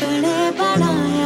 गणपणाय